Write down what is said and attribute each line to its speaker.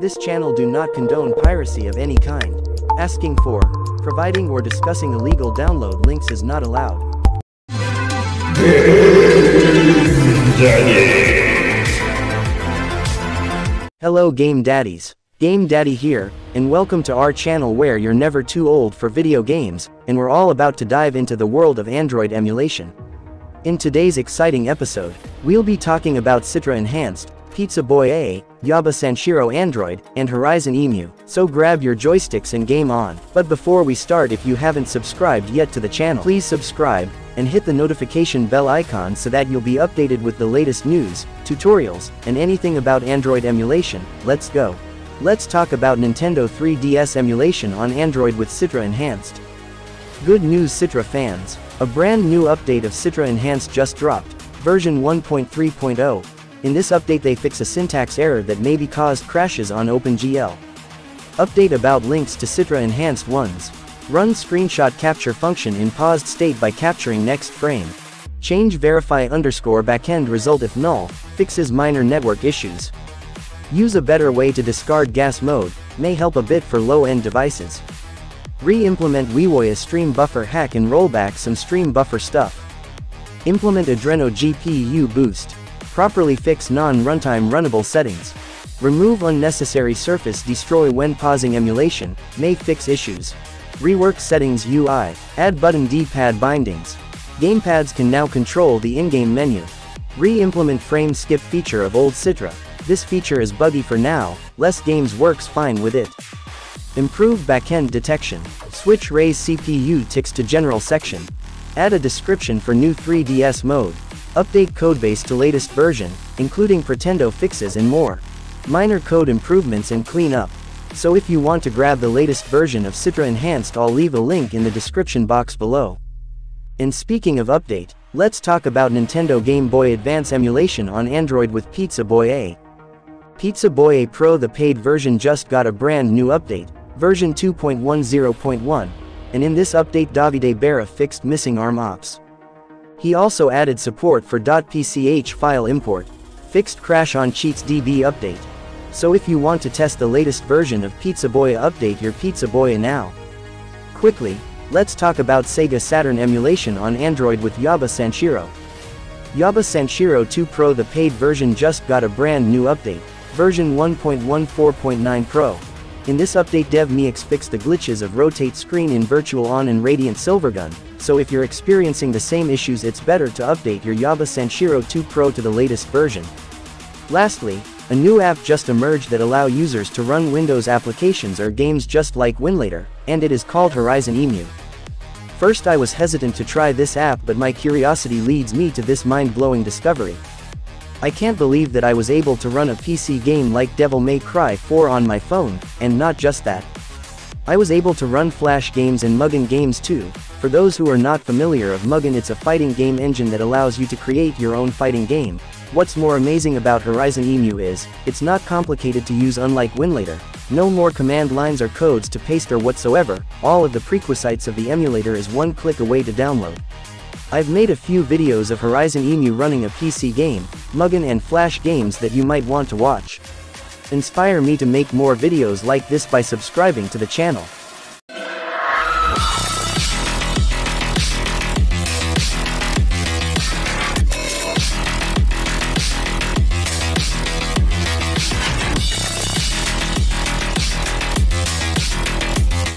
Speaker 1: This channel do not condone piracy of any kind. Asking for, providing or discussing illegal download links is not allowed. Hello Game Daddies. Game Daddy here, and welcome to our channel where you're never too old for video games, and we're all about to dive into the world of Android emulation. In today's exciting episode, we'll be talking about Citra Enhanced, Pizza Boy A, Yaba Sanshiro Android, and Horizon Emu, so grab your joysticks and game on. But before we start if you haven't subscribed yet to the channel, please subscribe, and hit the notification bell icon so that you'll be updated with the latest news, tutorials, and anything about Android emulation, let's go. Let's talk about Nintendo 3DS emulation on Android with Citra Enhanced. Good news Citra fans, a brand new update of Citra Enhanced just dropped, version 1.3.0. In this update they fix a syntax error that maybe caused crashes on OpenGL. Update about links to Citra Enhanced ones. Run screenshot capture function in paused state by capturing next frame. Change verify underscore backend result if null, fixes minor network issues. Use a better way to discard gas mode, may help a bit for low-end devices. Re-implement Weihuoya stream buffer hack and roll back some stream buffer stuff. Implement Adreno GPU boost. Properly fix non-runtime runnable settings. Remove unnecessary surface destroy when pausing emulation, may fix issues. Rework settings UI, add button D-pad bindings. Gamepads can now control the in-game menu. Re-implement frame skip feature of old Citra, this feature is buggy for now, less games works fine with it. Improve backend detection. Switch Ray's CPU ticks to general section. Add a description for new 3DS mode. Update codebase to latest version, including Pretendo fixes and more. Minor code improvements and cleanup. So if you want to grab the latest version of Citra Enhanced I'll leave a link in the description box below. And speaking of update, let's talk about Nintendo Game Boy Advance emulation on Android with Pizza Boy A. Pizza Boy A Pro the paid version just got a brand new update, version 2.10.1, and in this update Davide Berra fixed missing ARM ops. He also added support for .pch file import, fixed crash on cheats DB update. So if you want to test the latest version of Pizza Boy update your Pizza Boy now. Quickly, let's talk about Sega Saturn emulation on Android with Yaba Sanshiro. Yaba Sanshiro 2 Pro the paid version just got a brand new update, version 1.14.9 Pro. In this update DevMiyax fixed the glitches of rotate screen in Virtual On and Radiant Silvergun, so if you're experiencing the same issues it's better to update your Yaba Sanshiro 2 Pro to the latest version. Lastly, a new app just emerged that allow users to run Windows applications or games just like Winlator, and it is called Horizon Emu. First I was hesitant to try this app but my curiosity leads me to this mind-blowing discovery. I can't believe that I was able to run a PC game like Devil May Cry 4 on my phone, and not just that. I was able to run Flash games and Mugen games too. For those who are not familiar of Mugen it's a fighting game engine that allows you to create your own fighting game. What's more amazing about Horizon Emu is, it's not complicated to use unlike Winlator. No more command lines or codes to paste or whatsoever, all of the prerequisites of the emulator is one click away to download. I've made a few videos of Horizon Emu running a PC game, Mugen and Flash games that you might want to watch. Inspire me to make more videos like this by subscribing to the channel.